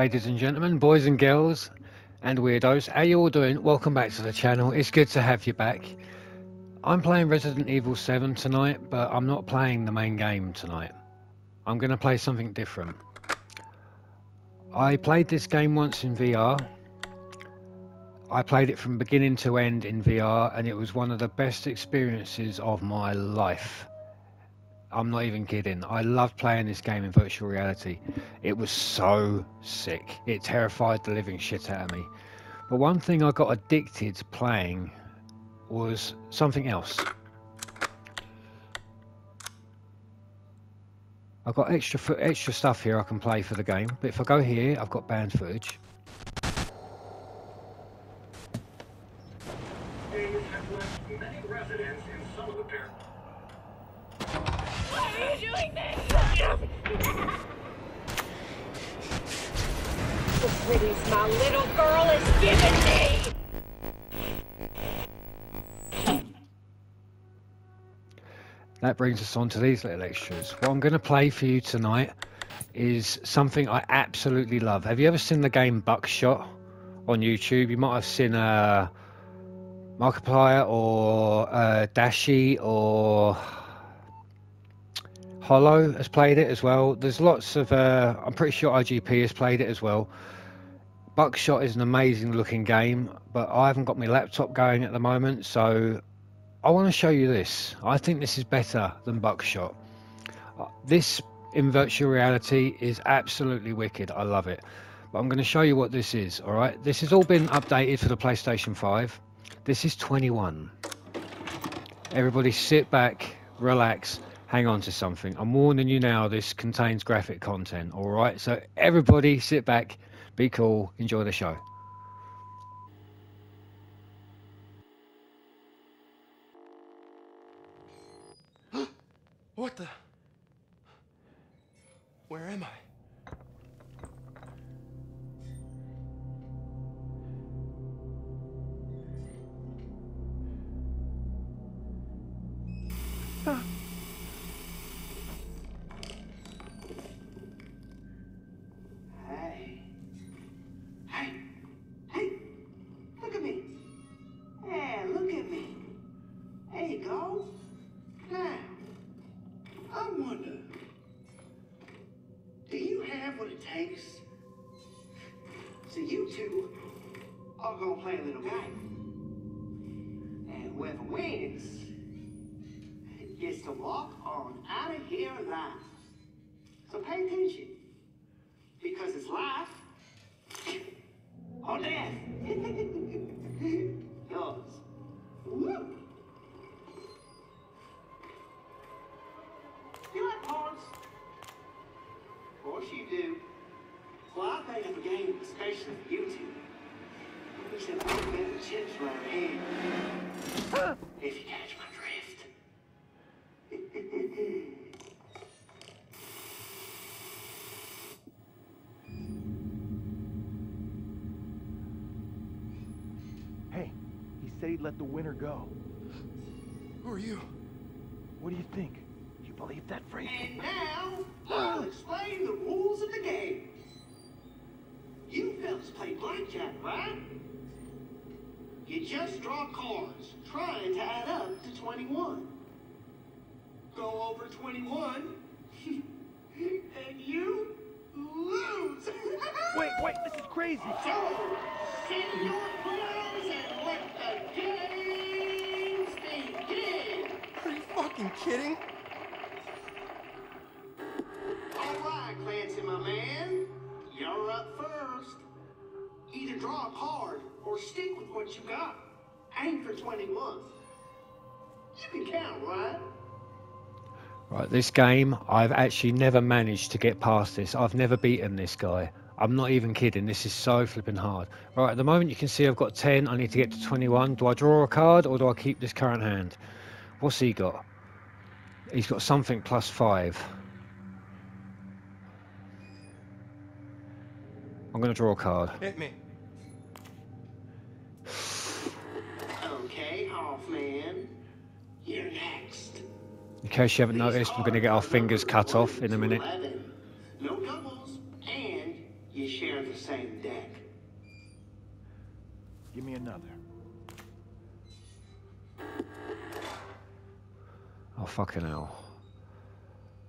Ladies and gentlemen, boys and girls, and weirdos, how you all doing? Welcome back to the channel. It's good to have you back. I'm playing Resident Evil 7 tonight, but I'm not playing the main game tonight. I'm going to play something different. I played this game once in VR. I played it from beginning to end in VR, and it was one of the best experiences of my life. I'm not even kidding. I loved playing this game in virtual reality. It was so sick. It terrified the living shit out of me. But one thing I got addicted to playing was something else. I've got extra extra stuff here I can play for the game. But if I go here, I've got banned footage. Girl is giving me! That brings us on to these little extras. What I'm going to play for you tonight is something I absolutely love. Have you ever seen the game Buckshot on YouTube? You might have seen uh, Markiplier or uh, Dashie or Hollow has played it as well. There's lots of, uh, I'm pretty sure IGP has played it as well. Buckshot is an amazing looking game, but I haven't got my laptop going at the moment, so I want to show you this. I think this is better than Buckshot. Uh, this in virtual reality is absolutely wicked. I love it. But I'm going to show you what this is, all right? This has all been updated for the PlayStation 5. This is 21. Everybody sit back, relax, hang on to something. I'm warning you now, this contains graphic content, all right? So everybody sit back, be cool. Enjoy the show. what the? Where am I? Ah. Are gonna play a little game. And whoever wins gets to walk on out of here alive. He said he'd let the winner go. Who are you? What do you think? You believe that phrase? And now, I'll explain the rules of the game. You fellas play blackjack, right? You just draw cards, trying to add up to 21. Go over 21, and you lose. wait, wait, this is crazy. So, sit your plans and let the games begin. Are you fucking kidding? All right, Clancy, my man. You're up first. Either draw a card or stick with what you got. Aim for 21. You can count, right? Right, this game, I've actually never managed to get past this. I've never beaten this guy. I'm not even kidding. This is so flipping hard. Right, at the moment you can see I've got 10. I need to get to 21. Do I draw a card or do I keep this current hand? What's he got? He's got something plus five. I'm going to draw a card. Hit me. Okay, Hoffman. You're next. In case you haven't These noticed, we're going to get our fingers cut off in a minute. 11. No doubles, and you share the same deck. Give me another. Oh, fucking hell.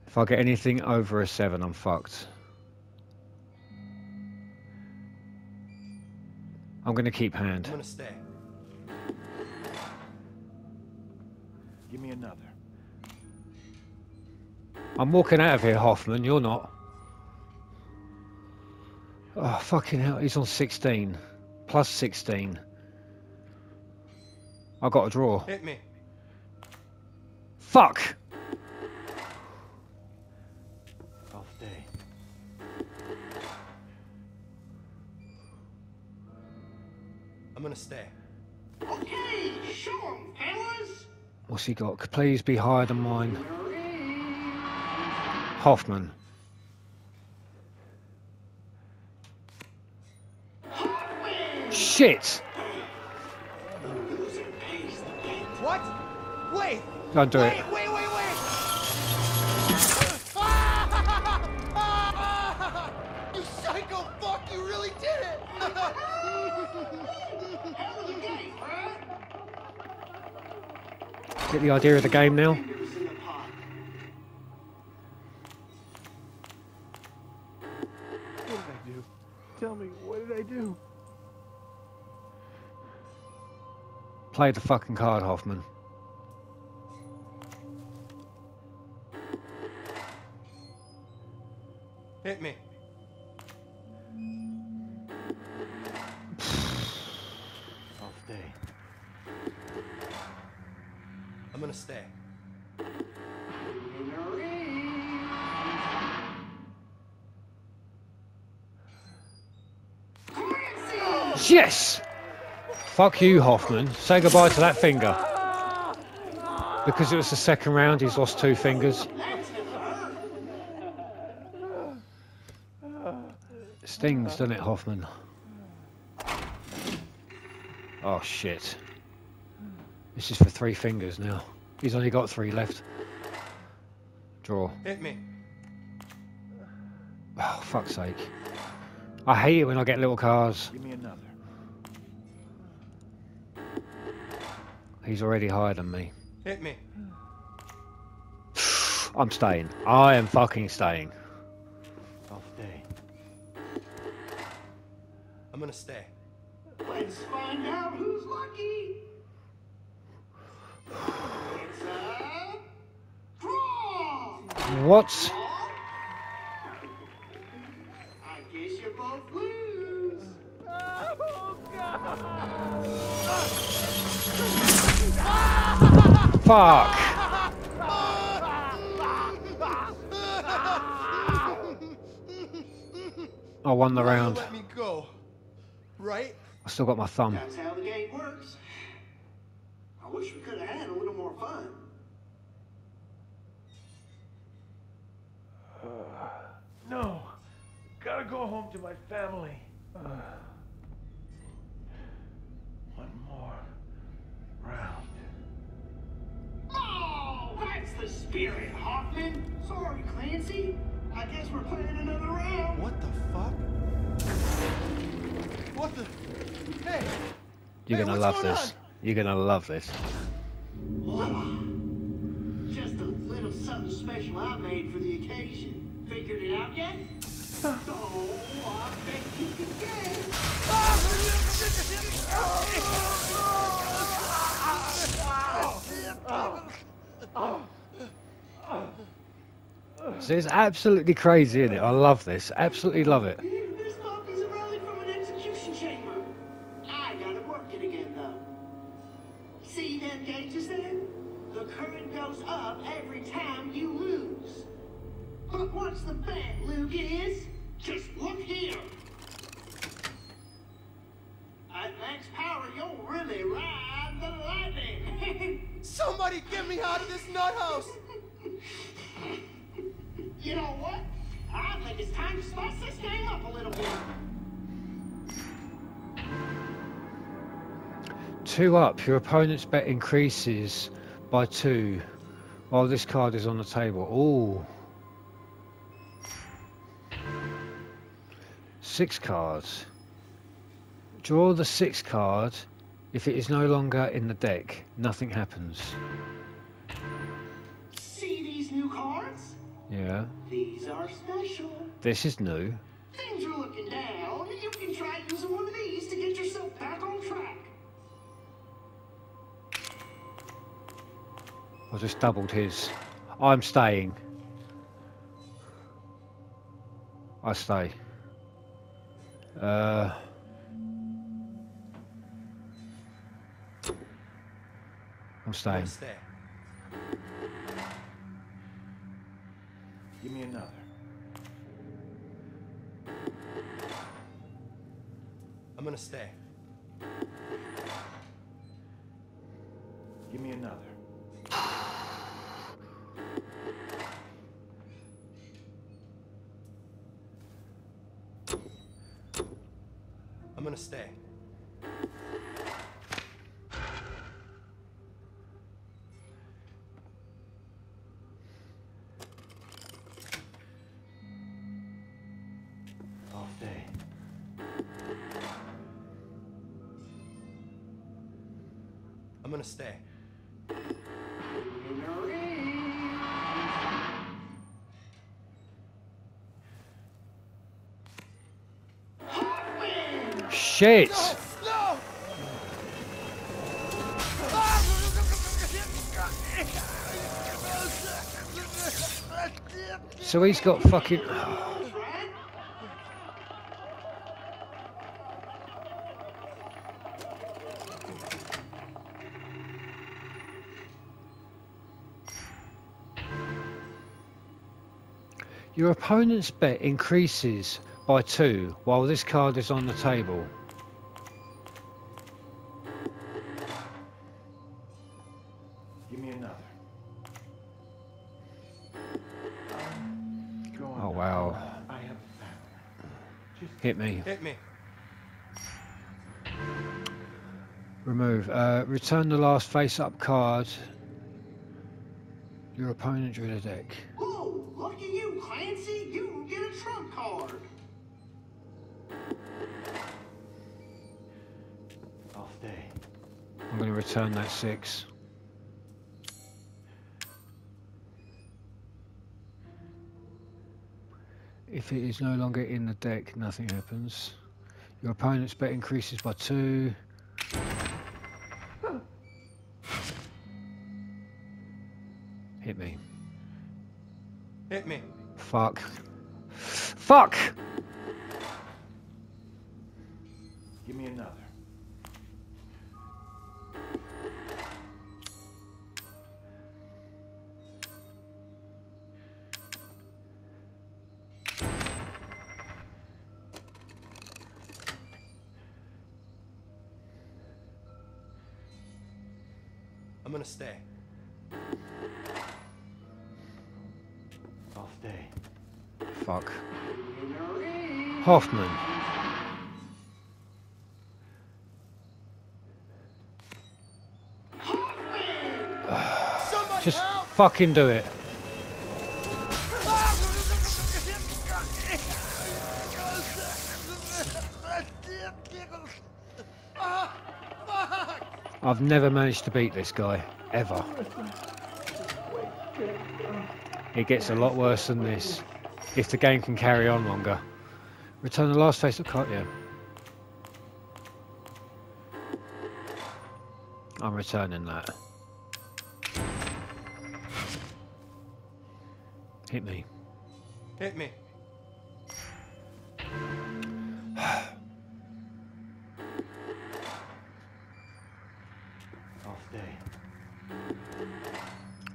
If I get anything over a 7, I'm fucked. I'm going to keep hand. I'm gonna stay. Give me another. I'm walking out of here, Hoffman. You're not. Oh, fucking hell. He's on 16. Plus 16. I got a draw. Hit me. Fuck! I'll stay. I'm gonna stay. Okay, show 'em, fellas. What's he got? Please be higher than mine. Hoffman. Hoffman! Shit! Loser pays the rent. What? Wait! Don't do it. Wait, wait, wait, wait! you psycho fuck, you really did it! Hell of a game, right? Get the idea of the game now? Fingers in the pot. What did I do? Tell me, what did I do? Play the fucking card, Hoffman. Hit me. I'll stay. I'm gonna stay. Yes! Fuck you, Hoffman. Say goodbye to that finger. Because it was the second round, he's lost two fingers. Stings, doesn't it, Hoffman? Oh, shit. This is for three fingers now. He's only got three left. Draw. Hit me. Oh, fuck's sake. I hate it when I get little cars. Give me another. He's already higher than me. Hit me. I'm staying. I am fucking staying. Gonna stay. Let's find out who's lucky. It's a draw. What? I guess you both lose. Fuck! I won the Why you round. Let me go. Right? I still got my thumb. That's how the game works. I wish we could have had a little more fun. No! Gotta go home to my family. One more round. Oh, that's the spirit, Hoffman. Sorry, Clancy. I guess we're playing another round. What the fuck? What the? Hey! You're Hey, gonna what's love going this. You're gonna love this. Just a little something special I made for the occasion. Figured it out yet? oh, I bet you can guess. This is absolutely crazy, isn't it? I love this. Absolutely love it. Bet, Lucas? Just look here. At max power, you'll really ride the lightning. Somebody get me out of this nut house! you know what? I think it's time to spice this game up a little bit. Two up. Your opponent's bet increases by two while this card is on the table. Ooh. Six cards. Draw the six card. If it is no longer in the deck, nothing happens. See these new cards? Yeah. These are special. This is new. Things are looking down. You can try using one of these to get yourself back on track. I just doubled his. I'm staying. I stay. Uh, I'm staying. Stay. Give me another. I'm gonna stay. Give me another. I'm gonna stay. I'll stay. I'm gonna stay. So he's got fucking. Your opponent's bet increases by two while this card is on the table. Hit me. Hit me. Remove. Uh, return the last face-up card. Your opponent drew the deck. Whoa, Look at you, Clancy. You get a trump card. Off day. I'm going to return that six. If it is no longer in the deck, nothing happens. Your opponent's bet increases by two. Hit me. Hit me. Fuck. Fuck! Give me another. Fuck. Hoffman. Just help! fucking do it. I've never managed to beat this guy, ever. It gets a lot worse than this, if the game can carry on longer. Return the last face of card, yeah. I'm returning that. Hit me. Hit me. I'll stay.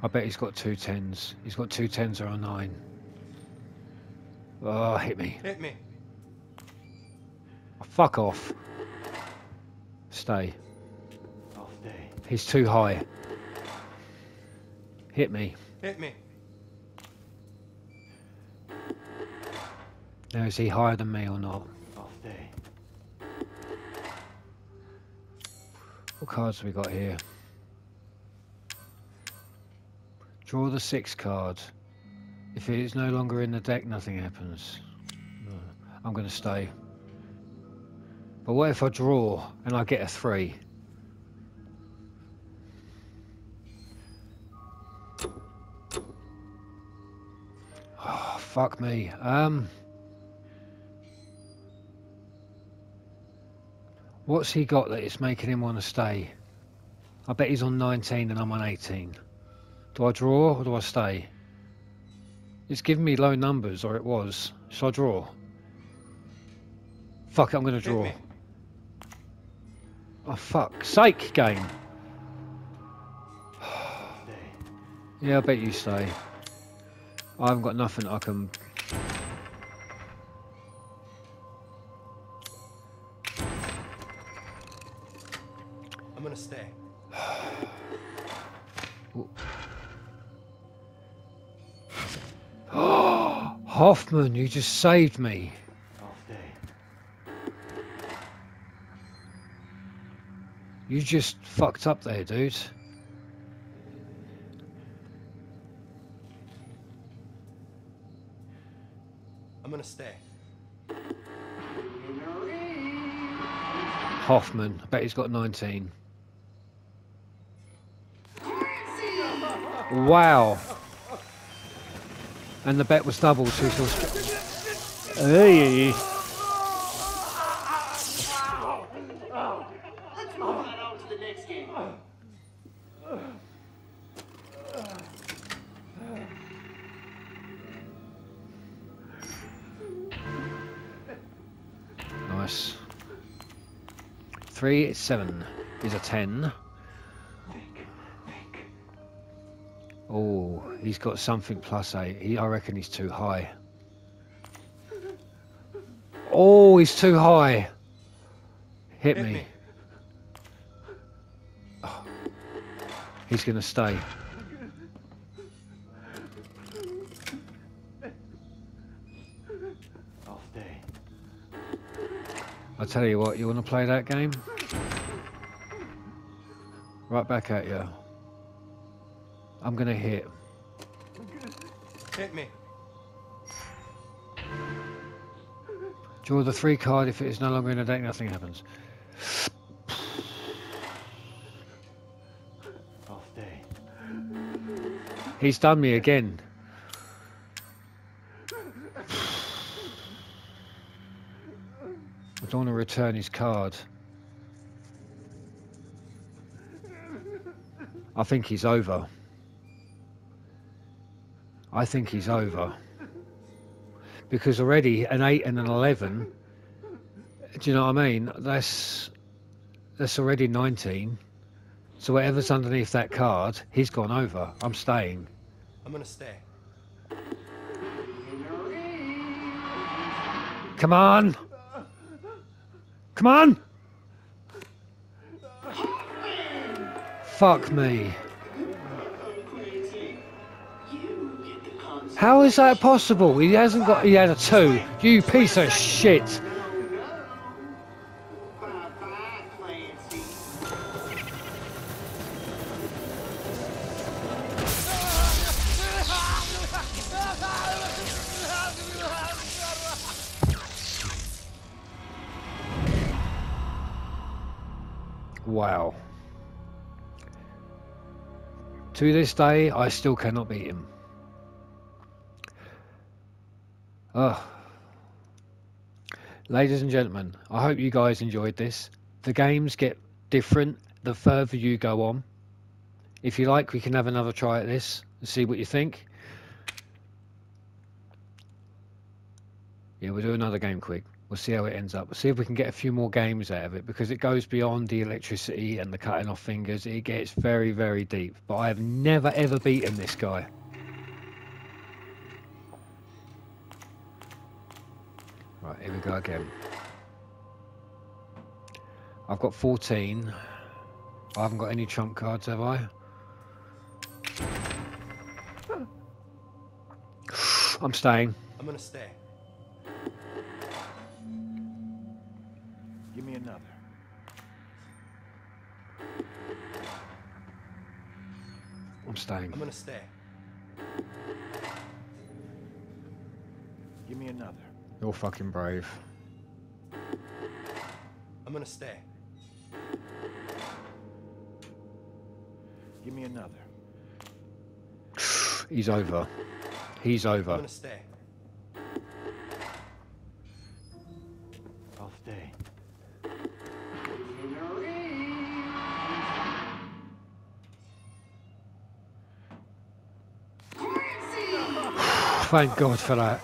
I bet he's got two tens. He's got two tens or a nine. Oh, hit me. Hit me. Oh, fuck off. Stay. I'll stay. He's too high. Hit me. Hit me. Now is he higher than me or not? I'll stay. What cards have we got here? Draw the six card. If it is no longer in the deck, nothing happens. I'm going to stay. But what if I draw and I get a three? Oh, fuck me. Um, what's he got that is making him want to stay? I bet he's on 19 and I'm on 18. Do I draw or do I stay? It's giving me low numbers, or it was. Should I draw? Fuck it, I'm gonna draw. Oh fuck sake, game. Yeah, I bet you stay. I haven't got nothing I can. Hoffman, you just saved me. You just fucked up there, dude. I'm gonna stay. Hoffman, I bet he's got 19. Wow. And the bet was doubled. so was... Hey. Let's move right on to the next game. Nice. Three, seven is a ten. Oh, he's got something plus eight. He, I reckon he's too high. Oh, he's too high. Hit, Hit me. me. Oh. He's gonna stay. I'll stay. I tell you what, you want to play that game? Right back at you. I'm gonna hit. Hit me. Draw the three card. If it is no longer in the deck, nothing happens. I'll stay. He's done me again. I don't want to return his card. I think he's over. I think he's over. Because already an 8 and an 11, do you know what I mean? That's that's already 19. So whatever's underneath that card, he's gone over. I'm staying. I'm gonna stay. Come on! Come on! Fuck me. How is that possible? He hasn't got. He had a two. You piece of shit. Wow. To this day, I still cannot beat him. Ladies and gentlemen, I hope you guys enjoyed this. The games get different the further you go on. If you like, we can have another try at this and see what you think. Yeah, we'll do another game quick. We'll see how it ends up. We'll see if we can get a few more games out of it because it goes beyond the electricity and the cutting off fingers. It gets very, very deep. But I have never ever beaten this guy. Right, here we go again. I've got 14. I haven't got any trump cards, have I? I'm staying. I'm gonna stay. Give me another. I'm staying. I'm gonna stay. Give me another. You're fucking brave. I'm gonna stay. Give me another. He's over. He's over. I'm gonna stay. I'll stay. Thank God for that.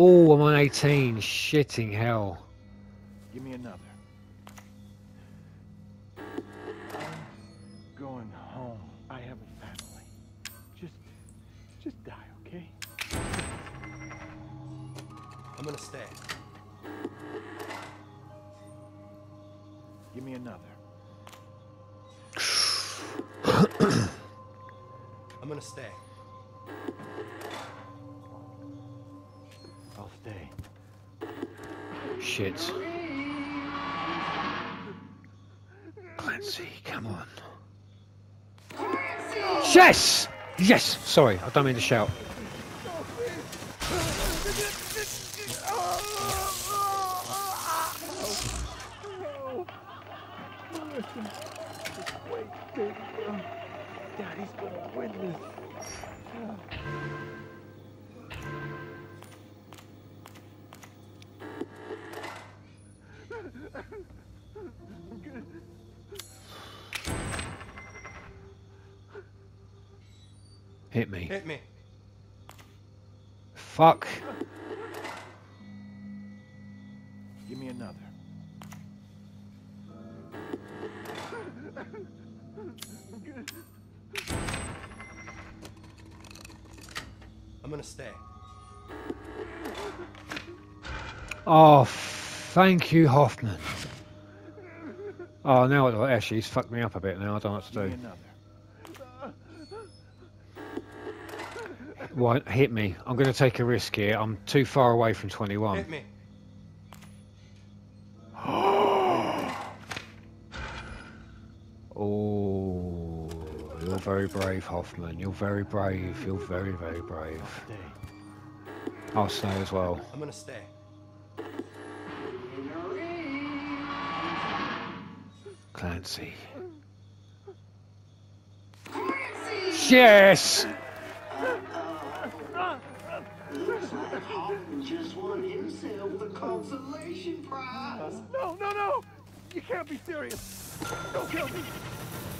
Oh, I'm on 18. Shitting hell. Give me another. Gonna stay. Give me another. I'm gonna stay. I'll stay. Shit. Clancy, come on. Yes! Yes! Sorry, I don't mean to shout. Fuck. Give me another. I'm gonna stay. Oh, thank you, Hoffman. Oh, now actually he's fucked me up a bit now. I don't know what to Give me do. Right, hit me. I'm going to take a risk here. I'm too far away from 21. Hit me. Oh, you're very brave, Hoffman. You're very brave. You're very, very brave. I'll stay as well. I'm gonna stay. Clancy. Yes! Looks just won himself the consolation prize. No, no, no! You can't be serious. Don't kill me.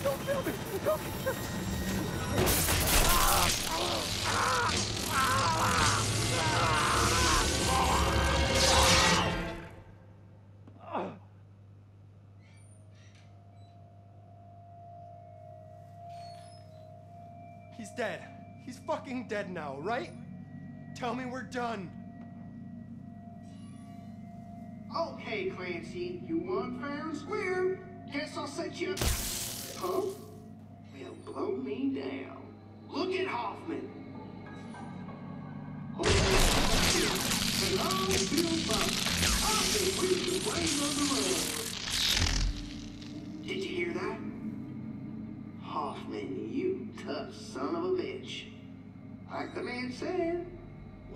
Don't kill me. Don't kill me. He's dead. He's fucking dead now, right? Tell me we're done. Okay, Clancy, you won fair and square. Guess I'll set you up. Huh? Well, blow me down. Look at Hoffman. Did you hear that? Hoffman, you tough son of a bitch. Like the man said,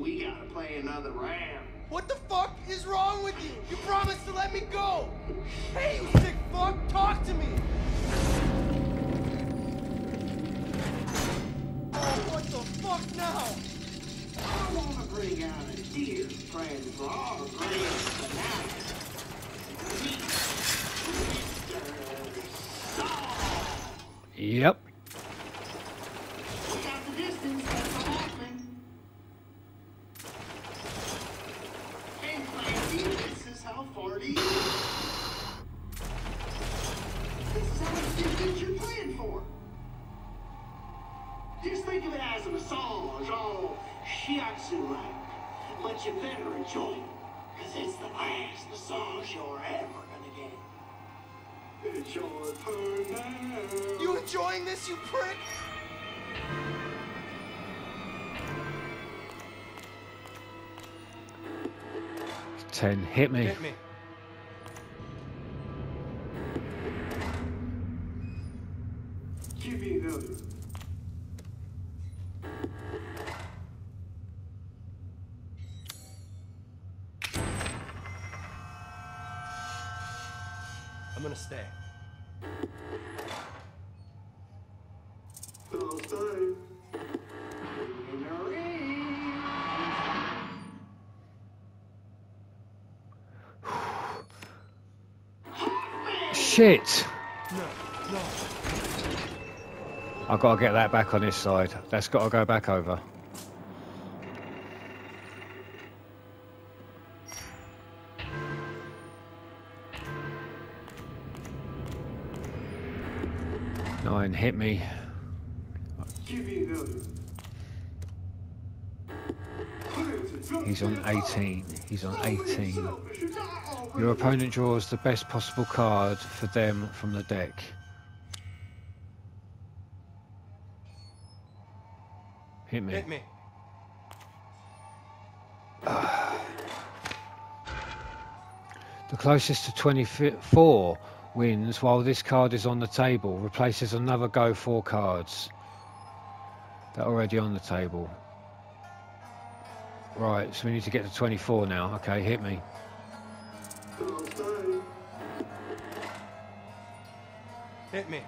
we gotta play another round. What the fuck is wrong with you? You promised to let me go. Hey, you sick fuck, talk to me. Oh, what the fuck now? I want to bring out a dear friend for our grand finale. Meet Mr. Saw. Yep. Birdie. This is how much you're playing for. Just think of it as a massage, all shiatsu-like. But you better enjoy it, because it's the last massage you're ever gonna get. It's your turn now. You enjoying this, you prick? Ten, hit me. Hit me. I'm gonna stay. I'll stay. In the ring. Shit! No, no. I've got to get that back on this side. That's got to go back over. Nine, hit me. Give me another. He's on 18. He's on 18. Your opponent draws the best possible card for them from the deck. Hit me. Hit me. The closest to 24 wins while this card is on the table. Replaces another go four cards that are already on the table. Right, so we need to get to 24 now. Okay, hit me. Hit me.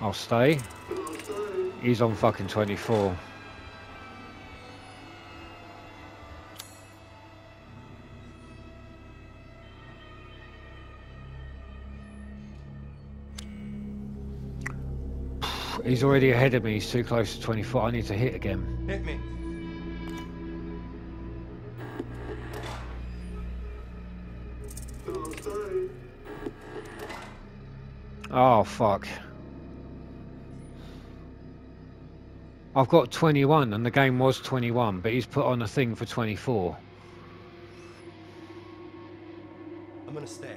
I'll stay. He's on fucking 24. He's already ahead of me. He's too close to 24. I need to hit again. Hit me. Oh, fuck. I've got 21 and the game was 21, but he's put on a thing for 24. I'm gonna stay.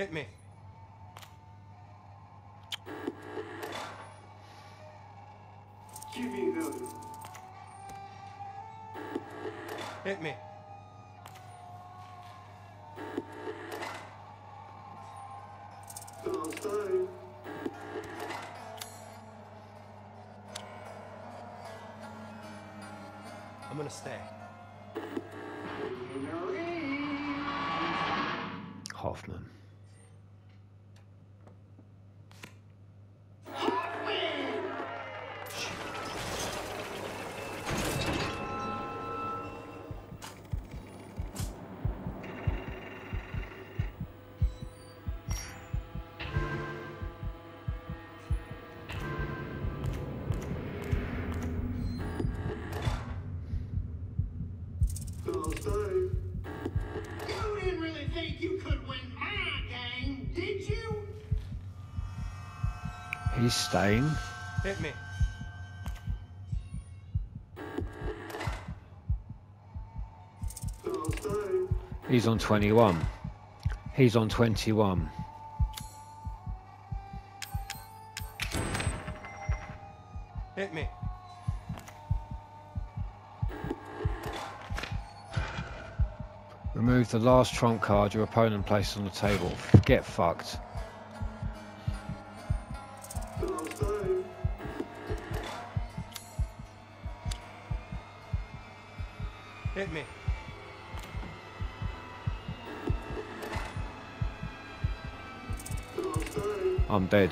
Hit me. Me another. Hit me. I'm gonna stay. Hoffman. Staying. Hit me. He's on 21. He's on 21. Hit me. Remove the last trump card your opponent places on the table. Get fucked. Dead.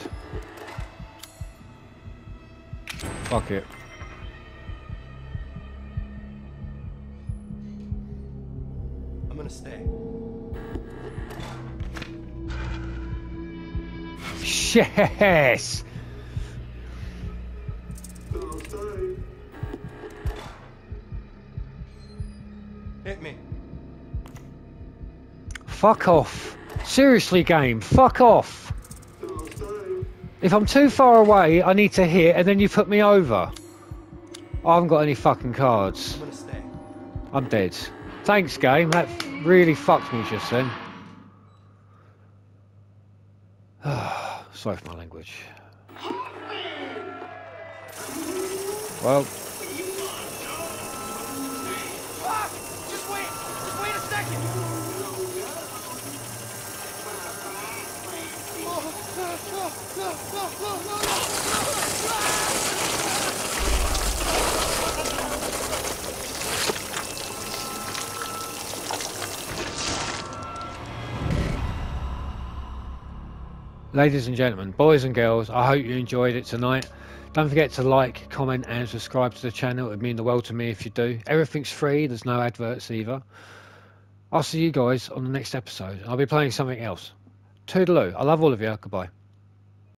Fuck it. I'm gonna stay. Yes! Hit me. Fuck off. Seriously, game, fuck off. If I'm too far away, I need to hit and then you put me over. I haven't got any fucking cards. I'm gonna stay. I'm dead. Thanks, game. That really fucked me just then. Sorry for my language. Well, ladies and gentlemen, boys and girls, I hope you enjoyed it tonight. Don't forget to like, comment, and subscribe to the channel. It would mean the world to me if you do. Everything's free, there's no adverts either. I'll see you guys on the next episode. I'll be playing something else. Toodaloo. I love all of you. Goodbye.